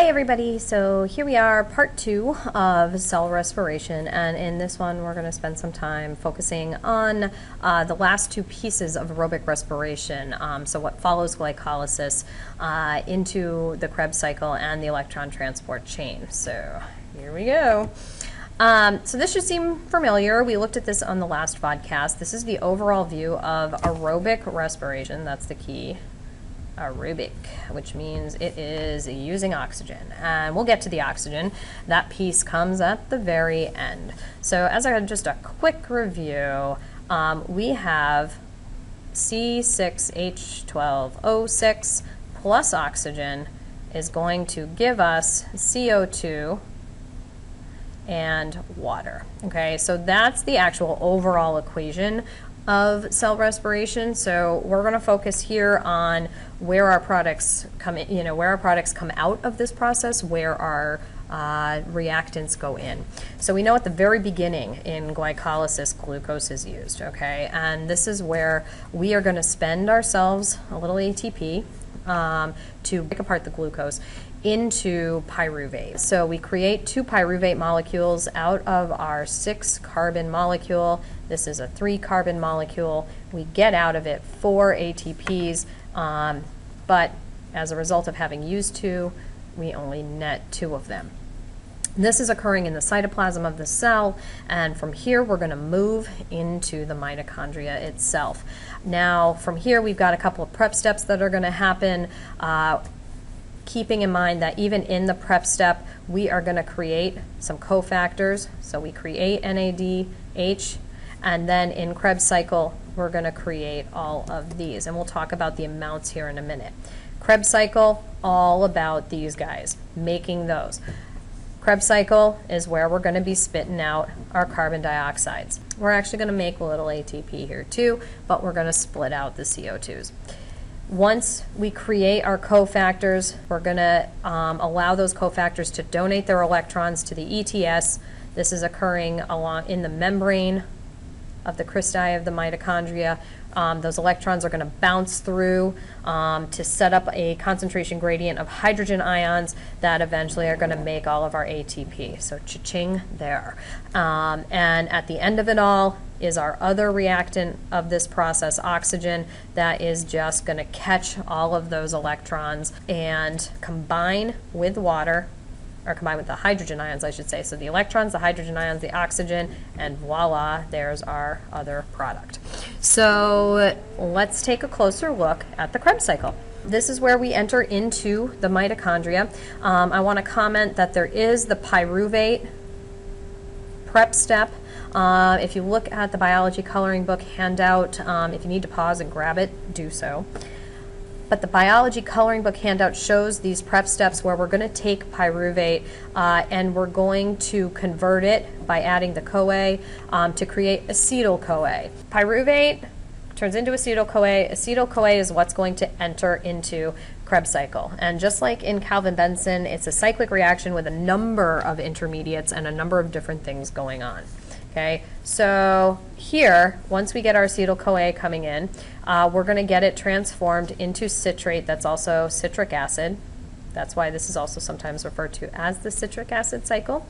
Hi everybody, so here we are, part two of cell respiration, and in this one we're going to spend some time focusing on uh, the last two pieces of aerobic respiration, um, so what follows glycolysis uh, into the Krebs cycle and the electron transport chain. So here we go. Um, so this should seem familiar. We looked at this on the last podcast. This is the overall view of aerobic respiration, that's the key aerobic, which means it is using oxygen. And we'll get to the oxygen. That piece comes at the very end. So as I had just a quick review, um, we have C6H12O6 plus oxygen is going to give us CO2 and water. Okay, so that's the actual overall equation of cell respiration. So we're going to focus here on where our products come in, you know, where our products come out of this process, where our uh, reactants go in. So we know at the very beginning in glycolysis, glucose is used, okay? And this is where we are going to spend ourselves a little ATP um, to break apart the glucose into pyruvate. So we create two pyruvate molecules out of our six carbon molecule. This is a three carbon molecule. We get out of it four ATPs, um, but as a result of having used two, we only net two of them. This is occurring in the cytoplasm of the cell, and from here we're going to move into the mitochondria itself. Now, from here we've got a couple of prep steps that are going to happen. Uh, keeping in mind that even in the prep step, we are going to create some cofactors. So we create NADH, and then in Krebs cycle, we're going to create all of these. And we'll talk about the amounts here in a minute. Krebs cycle, all about these guys, making those. Krebs cycle is where we're going to be spitting out our carbon dioxides. We're actually going to make a little ATP here too, but we're going to split out the CO2s. Once we create our cofactors, we're going to um, allow those cofactors to donate their electrons to the ETS. This is occurring along in the membrane of the cristae of the mitochondria. Um, those electrons are going to bounce through um, to set up a concentration gradient of hydrogen ions that eventually are going to make all of our ATP. So cha-ching there. Um, and at the end of it all is our other reactant of this process, oxygen, that is just going to catch all of those electrons and combine with water or combined with the hydrogen ions, I should say. So the electrons, the hydrogen ions, the oxygen, and voila, there's our other product. So let's take a closer look at the Krebs cycle. This is where we enter into the mitochondria. Um, I want to comment that there is the pyruvate prep step. Uh, if you look at the biology coloring book handout, um, if you need to pause and grab it, do so. But the biology coloring book handout shows these prep steps where we're going to take pyruvate uh, and we're going to convert it by adding the CoA um, to create acetyl-CoA. Pyruvate turns into acetyl-CoA. Acetyl-CoA is what's going to enter into Krebs cycle. And just like in Calvin-Benson, it's a cyclic reaction with a number of intermediates and a number of different things going on. Okay, so here, once we get our acetyl-CoA coming in, uh, we're going to get it transformed into citrate that's also citric acid. That's why this is also sometimes referred to as the citric acid cycle.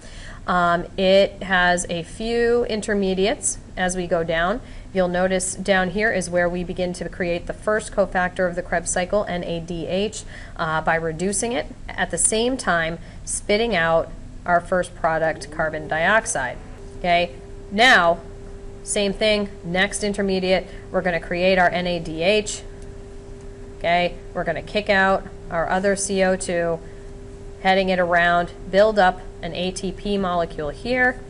Um, it has a few intermediates as we go down. You'll notice down here is where we begin to create the first cofactor of the Krebs cycle, NADH, uh, by reducing it, at the same time spitting out our first product, carbon dioxide. Okay, now, same thing, next intermediate, we're going to create our NADH. Okay, we're going to kick out our other CO2, heading it around, build up an ATP molecule here,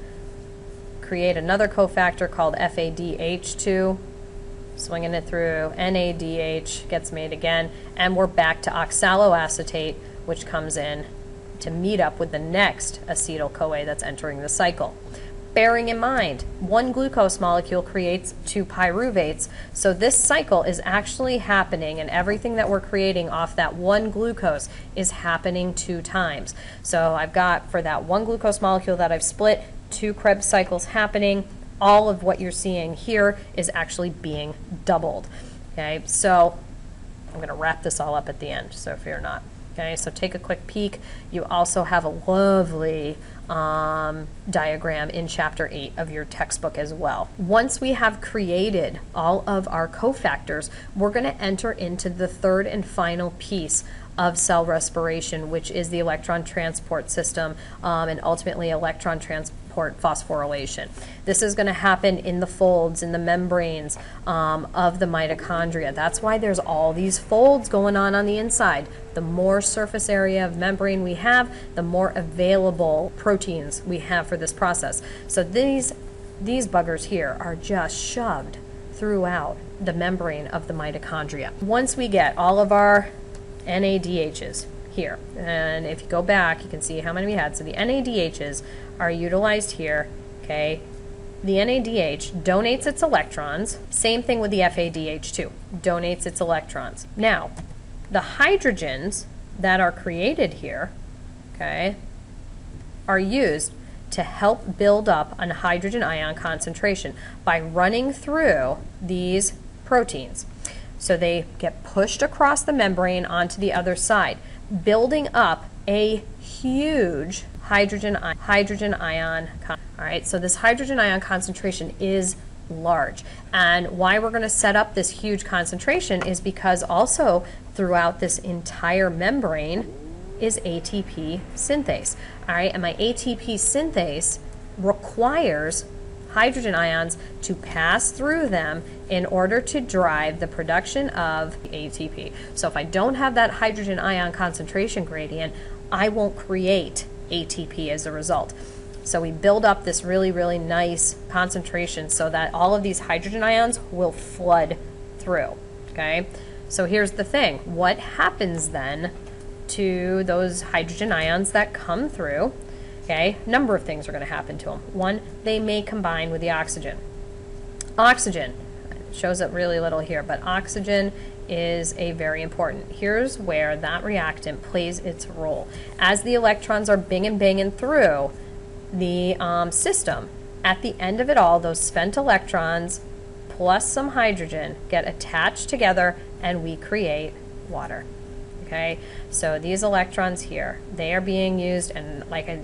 create another cofactor called FADH2, swinging it through, NADH gets made again, and we're back to oxaloacetate, which comes in to meet up with the next acetyl-CoA that's entering the cycle bearing in mind one glucose molecule creates two pyruvates. So this cycle is actually happening and everything that we're creating off that one glucose is happening two times. So I've got for that one glucose molecule that I've split, two Krebs cycles happening. All of what you're seeing here is actually being doubled. Okay, so I'm going to wrap this all up at the end, so if you're not. Okay, so take a quick peek. You also have a lovely um, diagram in chapter 8 of your textbook as well. Once we have created all of our cofactors, we're going to enter into the third and final piece of cell respiration, which is the electron transport system um, and ultimately electron transport phosphorylation. This is going to happen in the folds, in the membranes um, of the mitochondria. That's why there's all these folds going on on the inside. The more surface area of membrane we have, the more available proteins we have for this process. So these, these buggers here are just shoved throughout the membrane of the mitochondria. Once we get all of our NADHs here, and if you go back, you can see how many we had. So the NADHs are utilized here, okay? The NADH donates its electrons. Same thing with the FADH2, donates its electrons. Now, the hydrogens that are created here, okay, are used to help build up a hydrogen ion concentration by running through these proteins. So they get pushed across the membrane onto the other side, building up a huge hydrogen, hydrogen ion. All right, so this hydrogen ion concentration is large. And why we're going to set up this huge concentration is because also throughout this entire membrane is ATP synthase. All right, and my ATP synthase requires hydrogen ions to pass through them in order to drive the production of ATP. So if I don't have that hydrogen ion concentration gradient, I won't create ATP as a result. So we build up this really, really nice concentration so that all of these hydrogen ions will flood through, okay? So here's the thing. What happens then to those hydrogen ions that come through? Okay, a number of things are going to happen to them. One, they may combine with the oxygen. Oxygen shows up really little here, but oxygen is a very important. Here's where that reactant plays its role. As the electrons are bing and binging banging through the um, system, at the end of it all, those spent electrons plus some hydrogen get attached together and we create water. Okay, so these electrons here, they are being used, and like I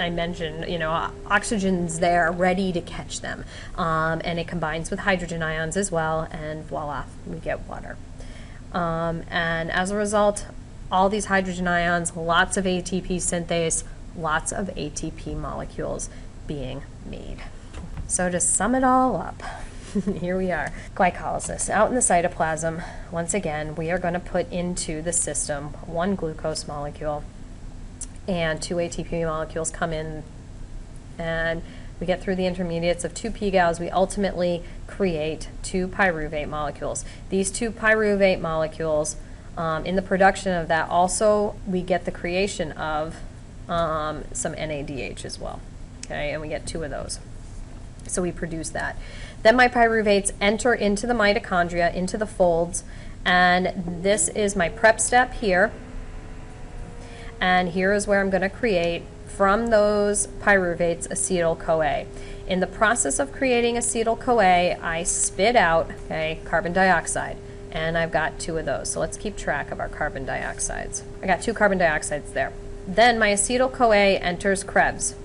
I mentioned, you know, oxygen's there ready to catch them. Um, and it combines with hydrogen ions as well, and voila, we get water. Um, and as a result, all these hydrogen ions, lots of ATP synthase, lots of ATP molecules being made. So to sum it all up, here we are. Glycolysis. Out in the cytoplasm, once again, we are going to put into the system one glucose molecule and two ATP molecules come in and we get through the intermediates of two PGALs, we ultimately create two pyruvate molecules. These two pyruvate molecules, um, in the production of that, also we get the creation of um, some NADH as well. Okay, and we get two of those. So we produce that. Then my pyruvates enter into the mitochondria, into the folds, and this is my prep step here. And here is where I'm going to create from those pyruvates acetyl-CoA. In the process of creating acetyl-CoA, I spit out okay, carbon dioxide, and I've got two of those. So let's keep track of our carbon dioxides. I got two carbon dioxides there. Then my acetyl-CoA enters Krebs,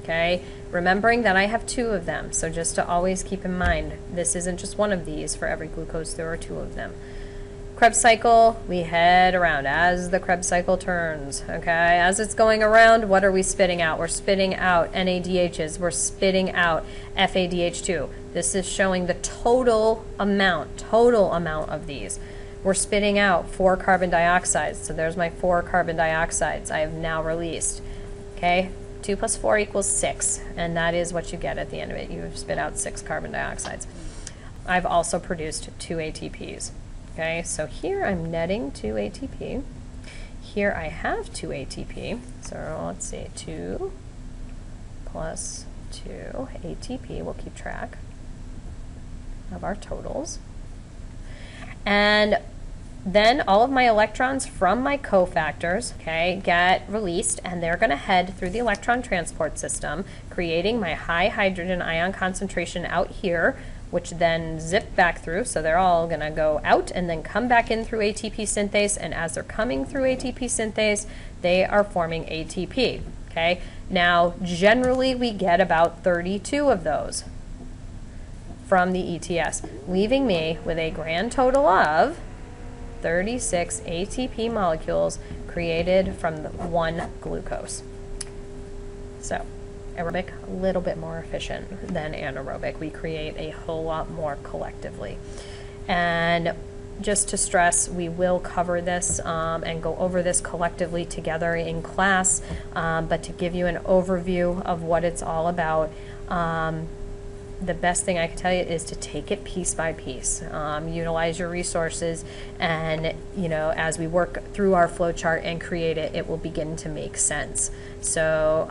okay? Remembering that I have two of them, so just to always keep in mind, this isn't just one of these. For every glucose, there are two of them. Krebs cycle, we head around as the Krebs cycle turns, okay? As it's going around, what are we spitting out? We're spitting out NADHs, we're spitting out FADH2. This is showing the total amount, total amount of these. We're spitting out four carbon dioxides, so there's my four carbon dioxides I have now released, okay? 2 plus 4 equals 6, and that is what you get at the end of it. You have spit out 6 carbon dioxides. I've also produced 2 ATPs. Okay, so here I'm netting 2 ATP. Here I have 2 ATP. So let's see, 2 plus 2 ATP. We'll keep track of our totals. And then all of my electrons from my cofactors, okay, get released and they're going to head through the electron transport system, creating my high hydrogen ion concentration out here which then zip back through. So they're all going to go out and then come back in through ATP synthase. And as they're coming through ATP synthase, they are forming ATP. Okay. Now, generally, we get about 32 of those from the ETS, leaving me with a grand total of 36 ATP molecules created from the one glucose. So, aerobic, a little bit more efficient than anaerobic. We create a whole lot more collectively. And just to stress, we will cover this um, and go over this collectively together in class, um, but to give you an overview of what it's all about, um, the best thing I can tell you is to take it piece by piece. Um, utilize your resources, and you know, as we work through our flow chart and create it, it will begin to make sense. So.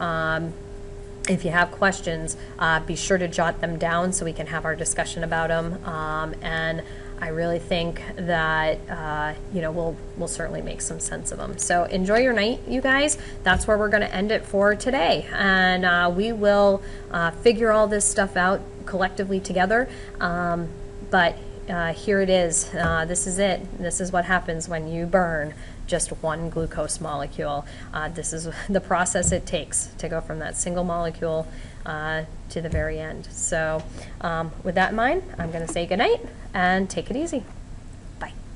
If you have questions, uh, be sure to jot them down so we can have our discussion about them. Um, and I really think that uh, you know we'll we'll certainly make some sense of them. So enjoy your night, you guys. That's where we're going to end it for today, and uh, we will uh, figure all this stuff out collectively together. Um, but uh, here it is. Uh, this is it. This is what happens when you burn just one glucose molecule. Uh, this is the process it takes to go from that single molecule uh, to the very end. So, um, with that in mind, I'm going to say goodnight and take it easy.